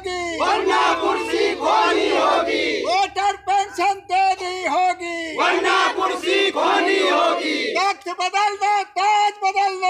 होगी। वरना कुर्सी खोनी होगी। वोटर पेंशन देनी होगी। वरना कुर्सी खोनी होगी। वक्त बदल दो ताज बदल दो